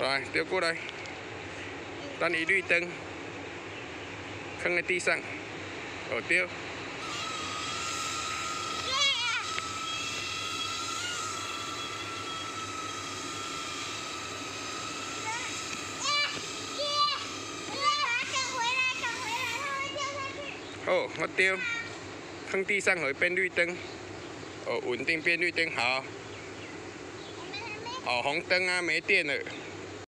来，丢过来，当你绿灯，放在地上，哦，丢。哦，我丢，放地上会变绿灯，哦，稳定变绿灯，好。哦，红灯啊，没电了。